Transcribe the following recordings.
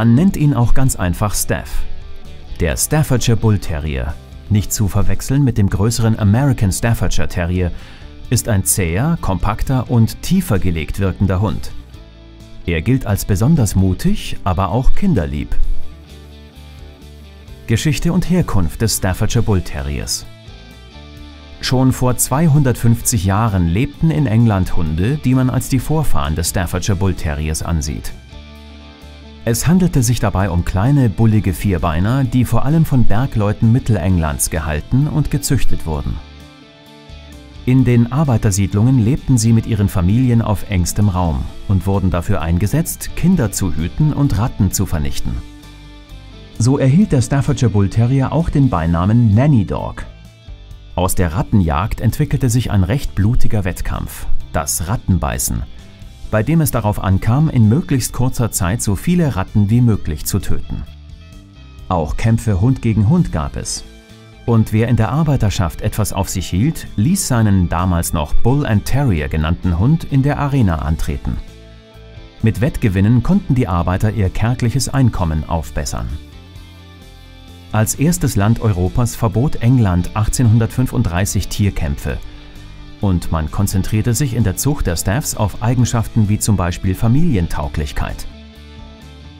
Man nennt ihn auch ganz einfach Staff. Der Staffordshire Bull Terrier, nicht zu verwechseln mit dem größeren American Staffordshire Terrier, ist ein zäher, kompakter und tiefer gelegt wirkender Hund. Er gilt als besonders mutig, aber auch kinderlieb. Geschichte und Herkunft des Staffordshire Bull Terriers Schon vor 250 Jahren lebten in England Hunde, die man als die Vorfahren des Staffordshire Bull Terriers ansieht. Es handelte sich dabei um kleine, bullige Vierbeiner, die vor allem von Bergleuten Mittelenglands gehalten und gezüchtet wurden. In den Arbeitersiedlungen lebten sie mit ihren Familien auf engstem Raum und wurden dafür eingesetzt, Kinder zu hüten und Ratten zu vernichten. So erhielt der Staffordshire Bull Terrier auch den Beinamen Nanny Dog. Aus der Rattenjagd entwickelte sich ein recht blutiger Wettkampf, das Rattenbeißen, bei dem es darauf ankam, in möglichst kurzer Zeit so viele Ratten wie möglich zu töten. Auch Kämpfe Hund gegen Hund gab es. Und wer in der Arbeiterschaft etwas auf sich hielt, ließ seinen damals noch Bull and Terrier genannten Hund in der Arena antreten. Mit Wettgewinnen konnten die Arbeiter ihr kärgliches Einkommen aufbessern. Als erstes Land Europas verbot England 1835 Tierkämpfe und man konzentrierte sich in der Zucht der Staffs auf Eigenschaften wie zum Beispiel Familientauglichkeit.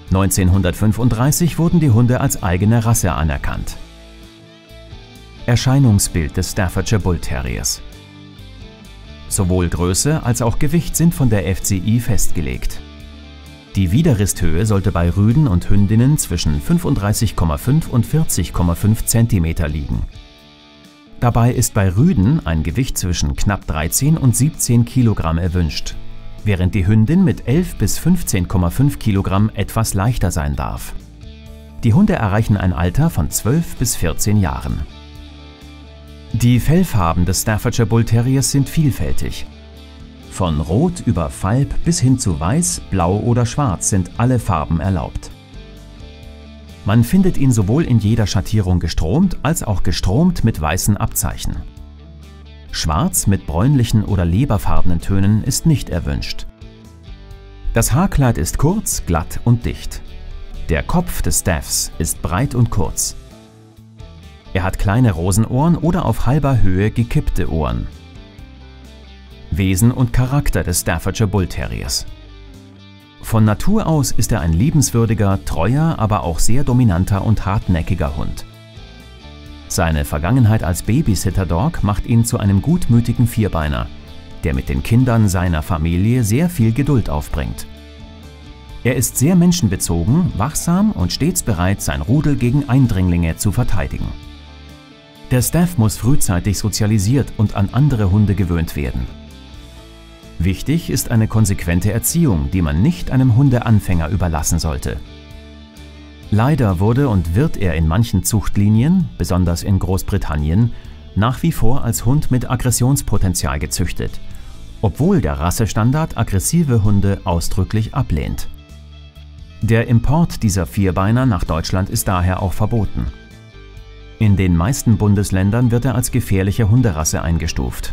1935 wurden die Hunde als eigene Rasse anerkannt. Erscheinungsbild des Staffordshire Bull Terriers Sowohl Größe als auch Gewicht sind von der FCI festgelegt. Die Widerristhöhe sollte bei Rüden und Hündinnen zwischen 35,5 und 40,5 cm liegen. Dabei ist bei Rüden ein Gewicht zwischen knapp 13 und 17 kg erwünscht, während die Hündin mit 11 bis 15,5 kg etwas leichter sein darf. Die Hunde erreichen ein Alter von 12 bis 14 Jahren. Die Fellfarben des Staffordshire Bull Terriers sind vielfältig. Von Rot über Falb bis hin zu Weiß, Blau oder Schwarz sind alle Farben erlaubt. Man findet ihn sowohl in jeder Schattierung gestromt als auch gestromt mit weißen Abzeichen. Schwarz mit bräunlichen oder leberfarbenen Tönen ist nicht erwünscht. Das Haarkleid ist kurz, glatt und dicht. Der Kopf des Staffs ist breit und kurz. Er hat kleine Rosenohren oder auf halber Höhe gekippte Ohren. Wesen und Charakter des Staffordshire Bull Terriers von Natur aus ist er ein liebenswürdiger, treuer, aber auch sehr dominanter und hartnäckiger Hund. Seine Vergangenheit als Babysitter-Dog macht ihn zu einem gutmütigen Vierbeiner, der mit den Kindern seiner Familie sehr viel Geduld aufbringt. Er ist sehr menschenbezogen, wachsam und stets bereit, sein Rudel gegen Eindringlinge zu verteidigen. Der Staff muss frühzeitig sozialisiert und an andere Hunde gewöhnt werden. Wichtig ist eine konsequente Erziehung, die man nicht einem Hundeanfänger überlassen sollte. Leider wurde und wird er in manchen Zuchtlinien, besonders in Großbritannien, nach wie vor als Hund mit Aggressionspotenzial gezüchtet, obwohl der Rassestandard aggressive Hunde ausdrücklich ablehnt. Der Import dieser Vierbeiner nach Deutschland ist daher auch verboten. In den meisten Bundesländern wird er als gefährliche Hunderasse eingestuft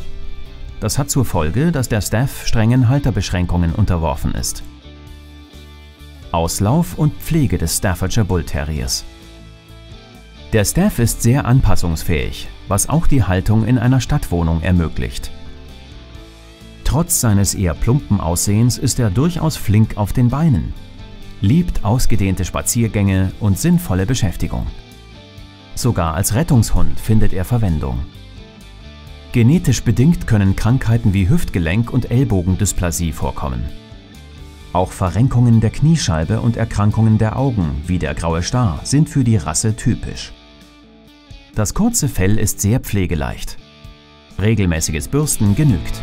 das hat zur Folge, dass der Staff strengen Halterbeschränkungen unterworfen ist. Auslauf und Pflege des Staffordshire Bull Terriers Der Staff ist sehr anpassungsfähig, was auch die Haltung in einer Stadtwohnung ermöglicht. Trotz seines eher plumpen Aussehens ist er durchaus flink auf den Beinen, liebt ausgedehnte Spaziergänge und sinnvolle Beschäftigung. Sogar als Rettungshund findet er Verwendung. Genetisch bedingt können Krankheiten wie Hüftgelenk- und Ellbogendysplasie vorkommen. Auch Verrenkungen der Kniescheibe und Erkrankungen der Augen, wie der graue Star, sind für die Rasse typisch. Das kurze Fell ist sehr pflegeleicht. Regelmäßiges Bürsten genügt.